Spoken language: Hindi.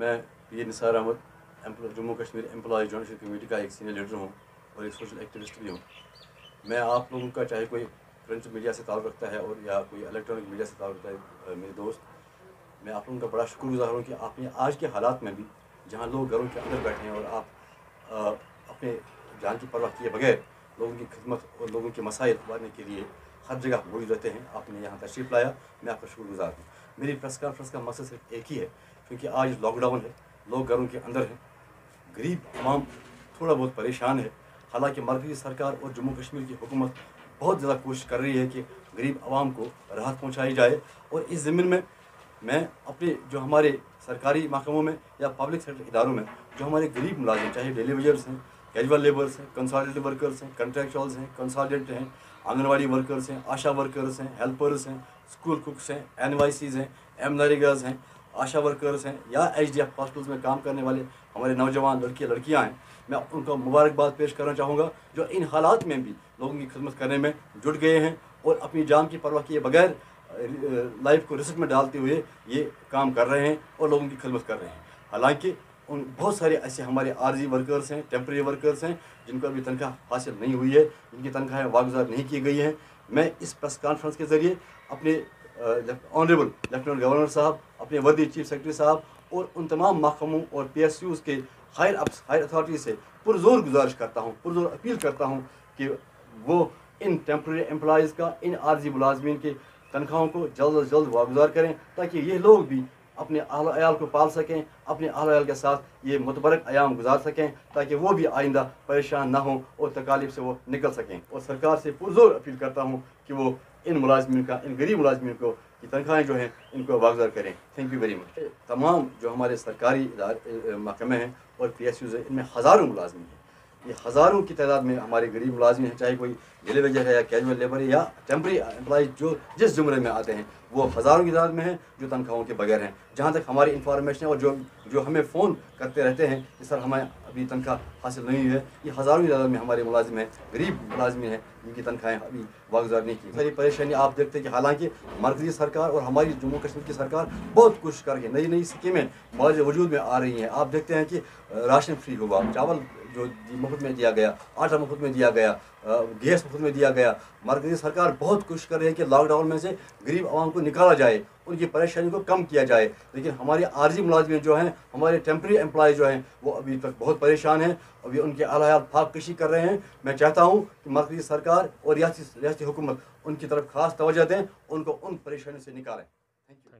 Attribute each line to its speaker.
Speaker 1: मैं P Nisar Ahmed Jammu Kashmir employ joint committee का एक सीनियर लीडर हूँ और एक सोशल एक्टिविस्ट भी हूँ मैं आप लोगों का चाहे कोई प्रिंट मीडिया से ताल्लुक़ रखता है और या कोई इलेक्ट्रॉनिक मीडिया से ताल्लुक़ रखता है मेरे दोस्त मैं आप लोगों का बड़ा शुक्रगुजार हूँ कि आपने आज के हालात में भी जहाँ लोग घरों के अंदर बैठे हैं और आप अपने जान की परवाह किए बगैर लोगों की खिदमत और लोगों के मसाइल उबारने के लिए हर जगह मौजूद रहते हैं आपने यहाँ तशरीफ़ लाया मैं आपका शुक्रगुजार हूँ मेरी प्रेस कॉन्फ्रेंस का मकसद सिर्फ़ एक ही है, क्योंकि आज लॉकडाउन है, लोग घरों के अंदर हैं। गरीब तमाम थोड़ा बहुत परेशान है। हालाँकि मरकजी सरकार और जम्मू कश्मीर की हुकूमत बहुत ज़्यादा कोशिश कर रही है कि गरीब आवाम को राहत पहुँचाई जाए। और इस ज़मीन में मैं अपने जो हमारे सरकारी महकमों में या पब्लिक सेक्टर इदारों में जो हमारे गरीब मुलाजिम, चाहे डेली वेजर्स हैं कैजुअल लेबर्स हैं कंसल्टेंट वर्कर्स हैं कंट्रेक्चुअल्स हैं कंसल्टेंट हैं आंगनवाड़ी वर्कर्स हैं, आशा वर्कर्स हैं हेल्पर्स हैं स्कूल कुक्स हैं एन वाई हैं एम नरेगाज हैं, आशा वर्कर्स हैं, या एच डी एफ़ हॉस्पिटल्स में काम करने वाले हमारे नौजवान लड़के, लड़कियाँ हैं। मैं उनको मुबारकबाद पेश करना चाहूँगा, जो इन हालात में भी लोगों की खिदमत करने में जुट गए हैं और अपनी जान की परवाह किए बगैर लाइफ को रिस्क में डालते हुए ये काम कर रहे हैं और लोगों की खिदमत कर रहे हैं। हालाँकि उन बहुत सारे ऐसे हमारे आरजी वर्कर्स हैं टेम्प्रेरी वर्कर्स हैं, जिनको अभी तनख्वाह हासिल नहीं हुई है, जिनकी तनख्वाहें वागुजार नहीं की गई हैं। मैं इस प्रेस कॉन्फ्रेंस के ज़रिए अपने ऑनरेबल लेफ्टिनेंट गवर्नर साहब, अपने वर्दी चीफ सेक्रेटरी साहब और उन तमाम महकमों और पी एस यूज़ के हायर हायर अथॉरिटी से पुरजोर गुजारिश करता हूँ, पुरजोर अपील करता हूँ कि वो इन टेम्प्रेरी एम्प्लॉज़ का, इन आर्जी मुलाजमीन के तनख्वाहों को जल्द अज जल्द वागुजार करें, ताकि ये लोग भी अपने अहल को पाल सकें, अपने अहल के साथ ये मुतबरक आयाम गुजार सकें, ताकि वो भी आइंदा परेशान ना हों और तकालीफ से वो निकल सकें। और सरकार से पुरजोर अपील करता हूँ कि वो इन मुलाजमिन का इन गरीब मुलाजमिन को की तनख्वाहें जो हैं, इनको वागजार करें। थैंक यू वेरी मच तमाम जो हमारे सरकारी महकमे हैं और पी एस यूज़ हैं, इनमें हज़ारों मुलाजमिन हैं। ये हज़ारों की तादाद में हमारे गरीब मुलाजमिन हैं, चाहे कोई डेली वेजर है या कैजुअल लेबर है या टेम्प्रेरी एम्प्लॉज जो जिस जुमरे में आते हैं, वो हज़ारों की तादाद में हैं जो तनख्वाहों के बगैर हैं। जहाँ तक हमारी इंफॉर्मेशन है और जो जो हमें फ़ोन करते रहते हैं, कि सर हमें अभी तनख्वाह हासिल नहीं है, ये हज़ारों की तादाद में हमारे मुलाजिम हैं, गरीब मुलाजमिन हैं, जिनकी तनख्वाहें अभी वागुजार नहीं की। सारी परेशानी आप देखते हैं कि हालाँकि मरकजी सरकार और हमारी जम्मू कश्मीर की सरकार बहुत कोशिश करके नई नई स्कीमें वजूद में आ रही हैं। आप देखते हैं कि राशन फ्री हुआ चावल जो मुफ़्त में दिया गया आटा मुफ़्त में दिया गया गैस मुफ़्त में दिया गया मरकजी सरकार बहुत कोशिश कर रही है कि लॉकडाउन में से गरीब आवाम को निकाला जाए, उनकी परेशानी को कम किया जाए। लेकिन हमारे आर्जी मुलाजमिन जो हैं, हमारे टेम्प्रेरी एम्प्लॉय जो हैं, वो अभी तक बहुत परेशान हैं, अभी उनके आलायात फाक कशी कर रहे हैं। मैं चाहता हूँ कि मरकजी सरकार और रियासी रियाती हुकूमत उनकी तरफ़ खास तोजह दें, उनको उन परेशानियों से निकालें। Thank you